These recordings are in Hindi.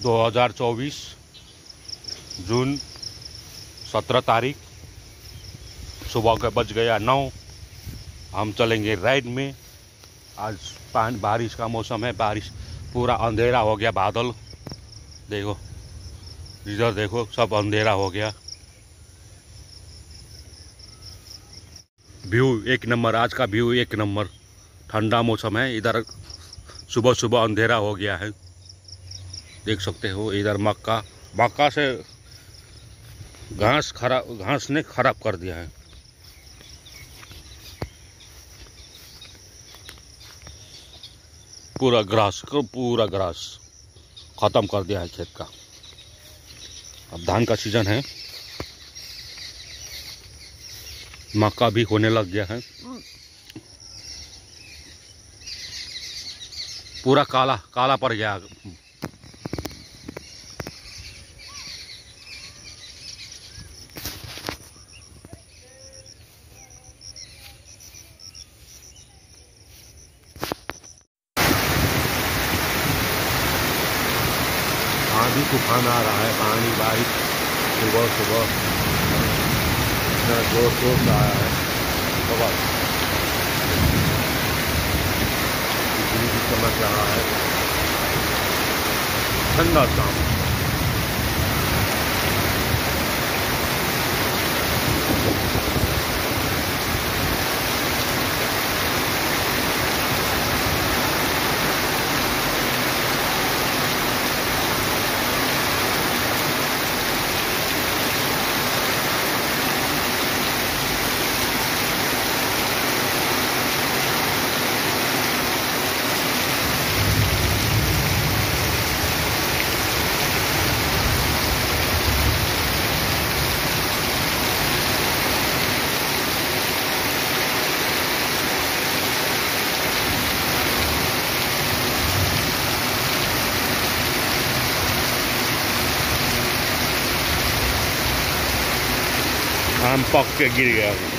2024 जून 17 तारीख, सुबह के बज गया नौ। हम चलेंगे राइड में। आज पानी बारिश का मौसम है। बारिश पूरा अंधेरा हो गया बादल। देखो, इधर देखो, सब अंधेरा हो गया। व्यू एक नंबर, आज का व्यू एक नंबर। ठंडा मौसम है। इधर सुबह सुबह अंधेरा हो गया है। देख सकते हो, इधर मक्का मक्का से घास खराब घास ने खराब कर दिया है। पूरा ग्रास पूरा ग्रास खत्म कर दिया है खेत का। अब धान का सीज़न है। मक्का भी होने लग गया है। पूरा काला काला पड़ गया। आंधी तूफ़ान आ रहा है, पानी बारिश। सुबह सुबह। इतना ज़ोर शोर से आया है। सुबह बिजली भी चमक रहा है। ठंडा शाम I'm fucking getting out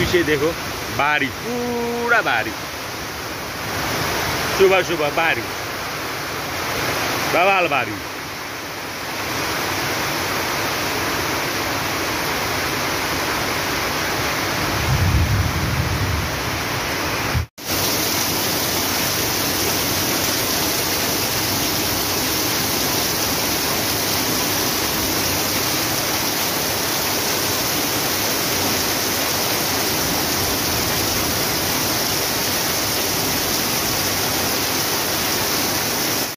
पीछे देखो बारिश पूरा बारिश सुबह सुबह बारिश बवाल बारिश